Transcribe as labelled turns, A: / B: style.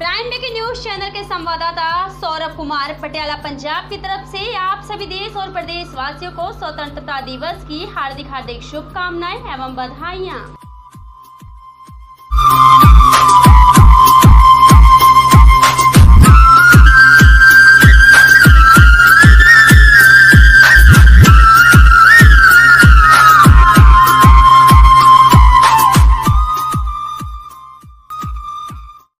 A: Prime making news channel के संवाददाता सौरभ कुमार पटियाला, पंजाब की तरफ़ से आप सभी देश और प्रदेश वासियों को स्वतंत्रता दिवस की हार्दिक हार्दिक शुभकामनाएँ एवं बधाइयाँ।